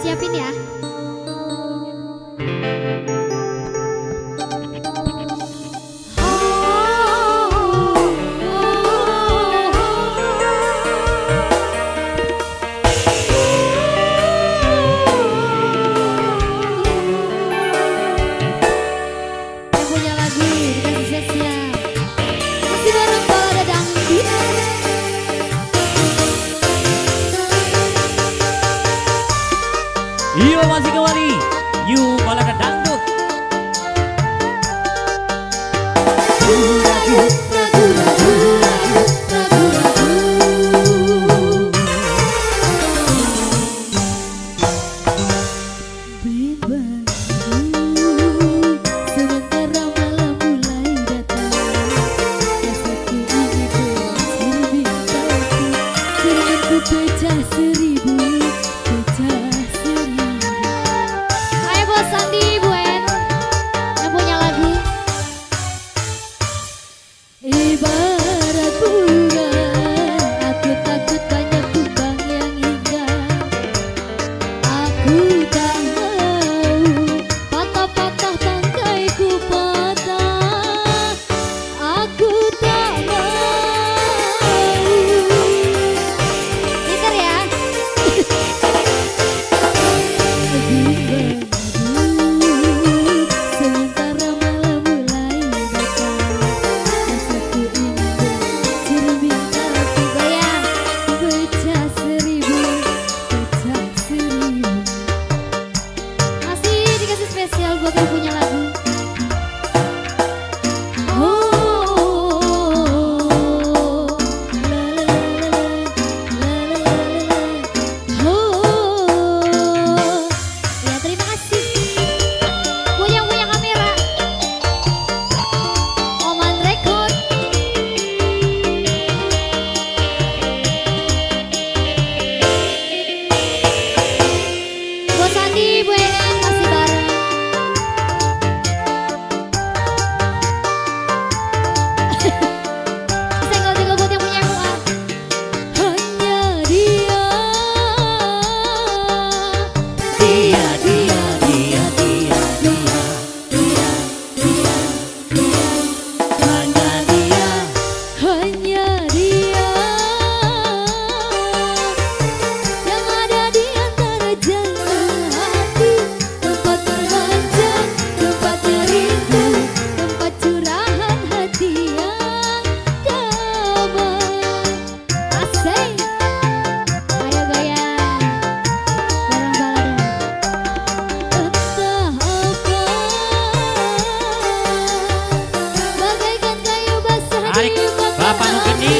siapin ya. Dia, 哪怕路很泥。